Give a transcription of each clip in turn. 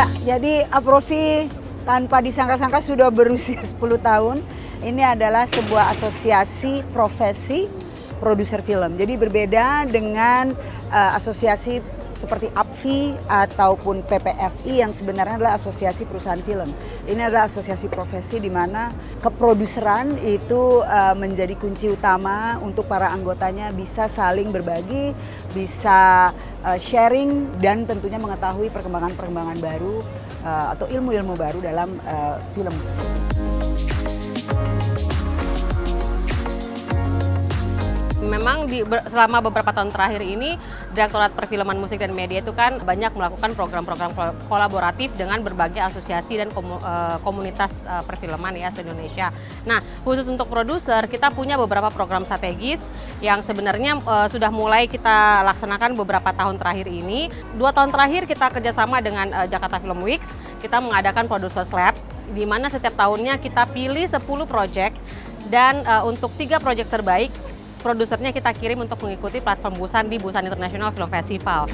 Ya, jadi Aprofi tanpa disangka-sangka sudah berusia 10 tahun. Ini adalah sebuah asosiasi profesi produser film. Jadi berbeda dengan uh, asosiasi seperti APFI ataupun PPFI yang sebenarnya adalah asosiasi perusahaan film. Ini adalah asosiasi profesi di mana keproduseran itu uh, menjadi kunci utama untuk para anggotanya bisa saling berbagi, bisa uh, sharing dan tentunya mengetahui perkembangan-perkembangan baru uh, atau ilmu-ilmu baru dalam film. Memang di, selama beberapa tahun terakhir ini Direktorat Perfilman Musik dan Media itu kan banyak melakukan program-program kolaboratif dengan berbagai asosiasi dan eh, komunitas eh, perfilman ya se-Indonesia. Nah, khusus untuk produser kita punya beberapa program strategis yang sebenarnya uh, sudah mulai kita laksanakan beberapa tahun terakhir ini. Dua tahun terakhir kita kerjasama dengan Jakarta Film Weeks, kita mengadakan Producer Lab di mana setiap tahunnya kita pilih 10 project dan uh, untuk tiga proyek terbaik produsernya kita kirim untuk mengikuti platform Busan di Busan International Film Festival.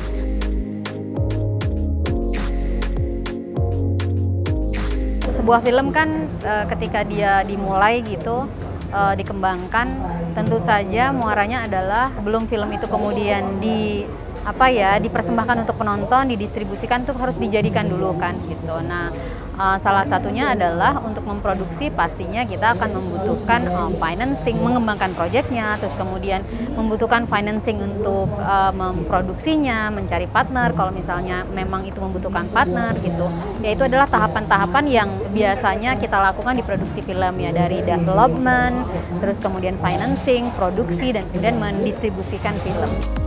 Sebuah film kan eh, ketika dia dimulai gitu, eh, dikembangkan, tentu saja muaranya adalah belum film itu kemudian di apa ya dipersembahkan untuk penonton didistribusikan tuh harus dijadikan dulu kan gitu. Nah uh, salah satunya adalah untuk memproduksi pastinya kita akan membutuhkan uh, financing mengembangkan proyeknya terus kemudian membutuhkan financing untuk uh, memproduksinya mencari partner. Kalau misalnya memang itu membutuhkan partner gitu ya itu adalah tahapan-tahapan yang biasanya kita lakukan di produksi film ya. Dari development terus kemudian financing produksi dan kemudian mendistribusikan film.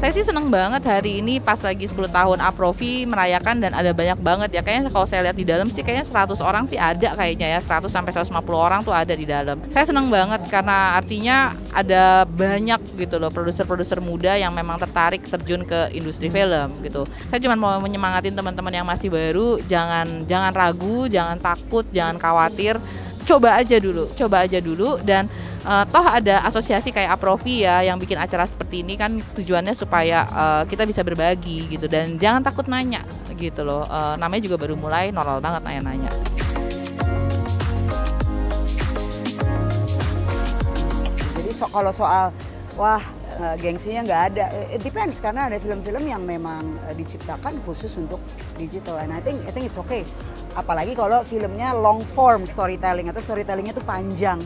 Saya sih seneng banget hari ini pas lagi 10 tahun Aprofi merayakan dan ada banyak banget ya. Kayaknya kalau saya lihat di dalam sih kayaknya 100 orang sih ada kayaknya ya. 100 sampai 150 orang tuh ada di dalam. Saya seneng banget karena artinya ada banyak gitu loh produser-produser muda yang memang tertarik terjun ke industri film gitu. Saya cuma mau menyemangatin teman-teman yang masih baru, jangan jangan ragu, jangan takut, jangan khawatir coba aja dulu, coba aja dulu dan uh, toh ada asosiasi kayak Aprofi ya yang bikin acara seperti ini kan tujuannya supaya uh, kita bisa berbagi gitu dan jangan takut nanya gitu loh. Uh, namanya juga baru mulai normal banget nanya-nanya. Jadi so, kalau soal wah gengsinya nggak ada. It depends karena ada film-film yang memang diciptakan khusus untuk digital and I think I think it's okay apalagi kalau filmnya long form storytelling atau storytellingnya itu panjang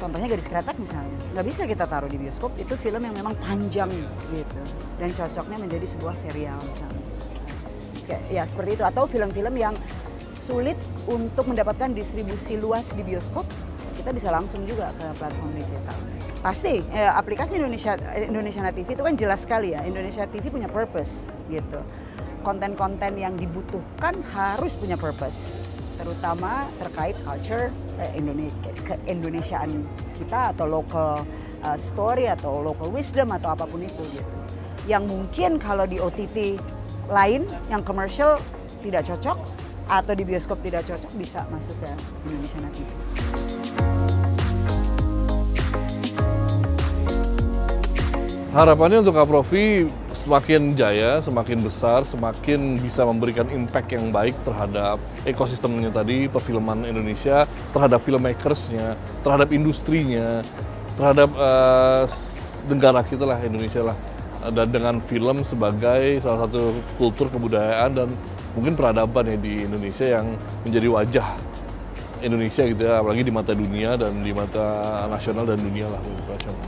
contohnya gadis kretek misalnya nggak bisa kita taruh di bioskop itu film yang memang panjang gitu dan cocoknya menjadi sebuah serial misalnya. Kayak ya seperti itu. Atau film-film yang sulit untuk mendapatkan distribusi luas di bioskop kita bisa langsung juga ke platform digital. Pasti eh, aplikasi Indonesia Indonesia TV itu kan jelas sekali ya Indonesia TV punya purpose gitu. Konten-konten yang dibutuhkan harus punya purpose terutama terkait culture eh, Indonesia keindonesiaan kita atau local uh, story atau local wisdom atau apa pun itu gitu. Yang mungkin kalau di OTT lain yang komersial tidak cocok atau di bioskop tidak cocok bisa masuk ke Indonesia TV. Harapannya untuk Kaprofi semakin jaya, semakin besar, semakin bisa memberikan impact yang baik terhadap ekosistemnya tadi, perfilman Indonesia, terhadap filmmakersnya, terhadap industrinya, terhadap uh, negara kita lah Indonesia lah. Dan dengan film sebagai salah satu kultur kebudayaan dan mungkin peradaban ya di Indonesia yang menjadi wajah Indonesia gitu ya, apalagi di mata dunia dan di mata nasional dan dunia lah internasional.